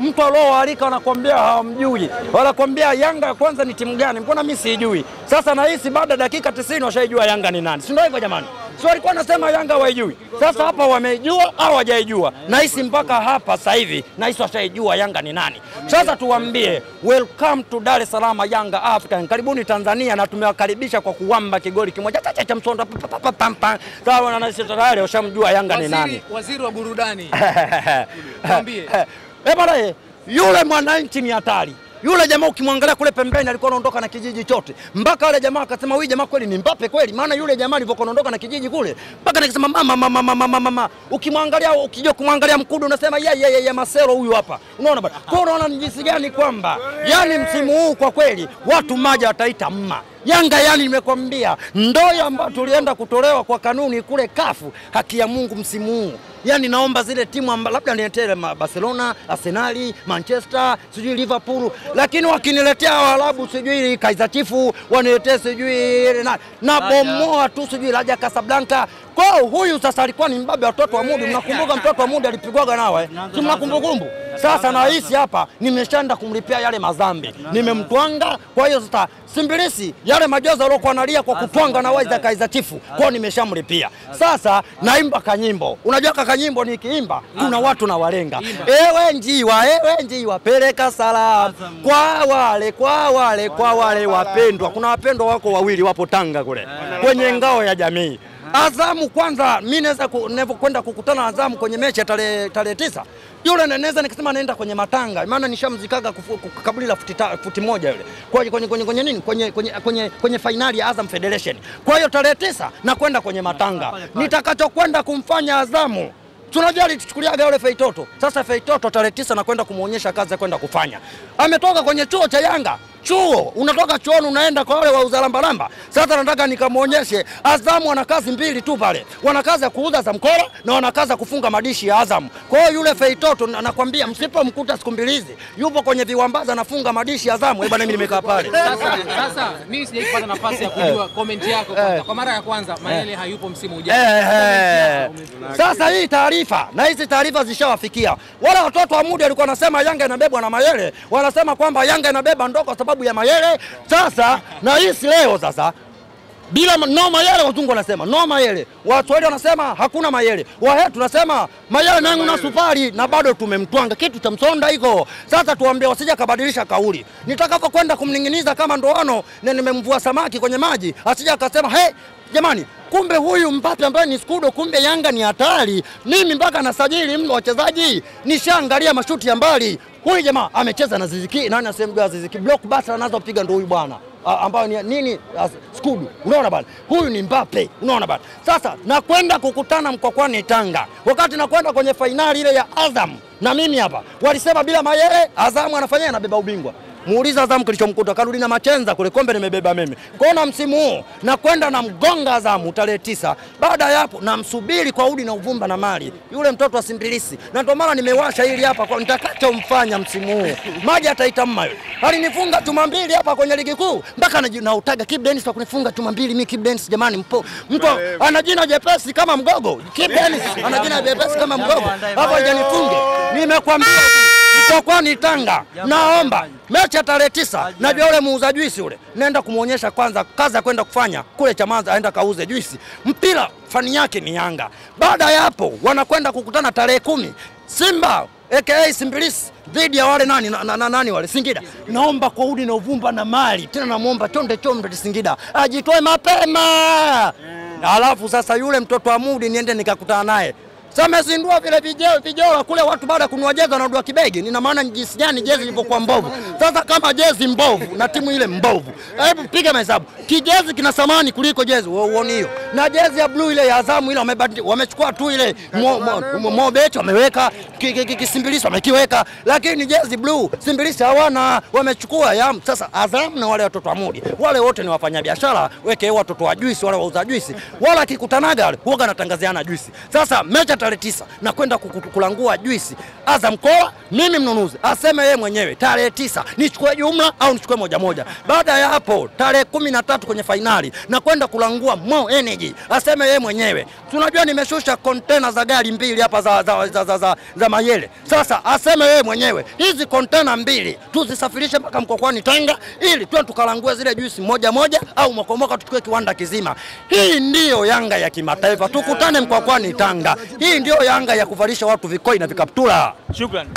Mtu alioalika anakwambia hawamjui, wanakwambia Yanga ya kwanza ni timu gani? Mbona mimi siijui? Sasa nahisi baada ya dakika 90 washaijua Yanga ni nani, si ndio hivyo jamani? Si walikuwa nasema Yanga waijui, sasa hapa wameijua au hawajaijua? Nahisi mpaka hapa sasa hivi nahisi washaijua Yanga ni nani. Sasa tuwaambie welcome to Dar es Salaam Yanga African, karibuni Tanzania, na tumewakaribisha kwa kuwamba kigoli kimoja cha cha pa, pam, pam. Sawa, na sisi tayari washamjua Yanga ni nani. Waziri, wa burudani Mwambie. Eh bwana, eh, yule mwananchi ni hatari. Yule jamaa ukimwangalia kule pembeni alikuwa anaondoka na kijiji chote, mpaka wale jamaa akasema huyu jamaa kweli ni Mbappe kweli, maana yule jamaa alivyokuwa anaondoka na kijiji kule, mpaka nikasema mama mama mama mama mama. Ukimwangalia ukija kumwangalia Mkudu unasema ya ya ya Marcelo huyu hapa, unaona bwana. Kwa unaona ni jinsi gani kwamba yani msimu huu kwa kweli watu maji wataita mma Yanga yani, nimekwambia ndoyo ambayo tulienda kutolewa kwa kanuni kule kafu, haki ya Mungu msimu huu yani, naomba zile timu amba, labda niletee Barcelona, Arsenal, Manchester, sijui Liverpool, lakini wakiniletea Waarabu sijui Kaizer Chiefs, waniletee sijui na, na bomoa tu sijui Raja Casablanca. Kwa huyu sasa alikuwa ni mbabe watoto wa Mudi. Mnakumbuka mtoto wa Mudi alipigwaga nawe, si mnakumbukumbu? Sasa nahisi hapa nimeshaenda kumlipia yale mazambi, nimemtwanga. Kwa hiyo sasa Simbilisi yale majozi aliokuwa analia kwa kutwanga na waiza Kaiza Chifu kwao nimeshamlipia. Sasa naimba kanyimbo, unajua kaka nyimbo nikiimba kuna watu na walenga, ewe njiwa, ewe njiwa, peleka salamu kwa wale, kwa wale, kwa wale wapendwa. Kuna wapendwa wako wawili wapo Tanga kule kwenye ngao ya jamii Azamu kwanza, mi naweza navyokwenda kukutana na Azamu kwenye mechi ya tarehe tisa, yule naweza nikasema naenda kwenye matanga, maana nishamzikaga kaburi la futi, ta- futi moja yule kwenye, kwenye, kwenye, kwenye nini kwenye, kwenye, kwenye, kwenye fainali ya Azam Federation. Kwa hiyo tarehe tisa nakwenda kwenye matanga, nitakachokwenda kumfanya Azamu tunajua alichukuliaga yule Feitoto. Sasa Feitoto tarehe tisa nakwenda kumwonyesha kazi ya kwenda kufanya. Ametoka kwenye chuo cha Yanga, chuo unatoka chuoni unaenda kwa wale wauza lambalamba. Sasa nataka nikamwonyeshe Azamu wana kazi mbili tu pale, wana kazi ya kuuza za mkola na wana kazi ya kufunga madishi ya Azamu. Kwa hiyo yule Feitoto anakwambia, nakwambia, msipomkuta siku mbili hizi yupo kwenye viwambaza anafunga madishi ya Azamu, eh bwana, mimi nimekaa pale. Sasa, sasa mimi sijaipata nafasi ya kujua comment yako kwanza. Kwa mara ya kwanza Mayele hayupo msimu ujao. Eh, sasa hii taarifa na hizi taarifa zishawafikia wale watoto wa Mudi walikuwa wanasema Yanga inabebwa na Mayele, wanasema kwamba Yanga inabeba ndoko sababu ya Mayele. Sasa na hisi leo sasa bila no Mayele, wazungu wanasema no Mayele, Waswahili wanasema hakuna Mayele, Wahetu tunasema Mayele nangu na sufari, na bado tumemtwanga kitu cha msonda hiko. Sasa tuambie wasije kabadilisha kauli, nitakapokwenda kumning'iniza kama ndoano na nimemvua samaki kwenye maji, asije akasema he, jamani kumbe huyu Mbappe ambaye ni skudo, kumbe Yanga ni hatari. Mimi mpaka nasajili mno wachezaji, nishaangalia mashuti ya mbali. Huyu jamaa amecheza na Ziziki, nani ya Ziziki, blockbuster anazopiga ndo huyu bwana. Ambayo ni nini? Skudu, unaona bana, huyu ni Mbappe, unaona bana. Sasa nakwenda kukutana Mkwakwani Tanga, wakati nakwenda kwenye fainali ile ya Azam na mimi hapa walisema bila Mayele Azamu anafanya anabeba ubingwa. Muuliza Azamu kilichomkuta, karudi na machenza kule, kombe nimebeba mimi. Kona msimu huu nakwenda na mgonga Azamu tarehe tisa. Baada ya hapo namsubiri kwa udi na uvumba na mali yule mtoto wa Simbilisi, na ndio maana nimewasha hili hapa kwa nitakachomfanya msimu huu. Maji ataita mma yule, alinifunga chuma mbili hapa kwenye ligi kuu mpaka nautaga Kibu Denis kwa kunifunga chuma mbili. Mimi Kibu Denis jamani, mpo mtu ana jina jepesi kama mgogo. Kibu Denis ana jina jepesi kama mgogo, hapo hajanifunge. Nimekwambia Mkwakwani Tanga, naomba. mechi ya tarehe tisa, najua yule muuza juisi ule, nenda kumwonyesha kwanza kazi ya kwenda kufanya kule Chamazi, aenda kauze juisi. Mpira fani yake ni Yanga. Baada ya hapo wanakwenda kukutana tarehe kumi. Simba aka Simbilisi dhidi ya wale nani, na, na, na, nani wale? Singida. Naomba kwa udi na uvumba na mali. Tena, namwomba chonde chonde Singida. Ajitoe mapema, alafu sasa yule mtoto wa Mudi niende nikakutana naye sasa amezindua vile vijeo vijeo kule, watu baada ya kununua jezi wanadua kibegi. Nina maana jinsi gani jezi ilivyokuwa mbovu. Sasa kama jezi mbovu na timu ile mbovu, hebu piga mahesabu, kijezi kina thamani kuliko jezi, uone hiyo. Na jezi ya blue ile ya Azamu ile wamechukua tu ile mo, mo, mo, mo bet wameweka ki- ki- ki- kisimbilisi wamekiweka, lakini jezi blue simbilisi hawana, wamechukua ya sasa. Azamu na wale watoto wa Mudi wale wote ni wafanyabiashara, weke watoto wa juisi, wale wauza juisi, wala akikutanaga wale huwaga anatangaziana juisi. Sasa mecha tarehe tisa na kwenda kulangua juisi Azam Kola, mimi mnunuzi aseme yeye mwenyewe tarehe tisa nichukue jumla au nichukue moja moja. Baada ya hapo tarehe kumi na tatu kwenye fainali na kwenda kulangua Mo Energy aseme yeye mwenyewe. Tunajua nimeshusha kontena za gari mbili hapa za, za, za, za, za, za Mayele. Sasa aseme yeye mwenyewe hizi kontena mbili tuzisafirishe mpaka Mkokwani Tanga, ili tuwe tukalangue zile juisi moja moja, au Mokomoka tuchukue kiwanda kizima. Hii ndiyo Yanga ya kimataifa, tukutane Mkokwani Tanga. Hii ndiyo Yanga ya kuvalisha watu vikoi na vikaptula. Shukrani.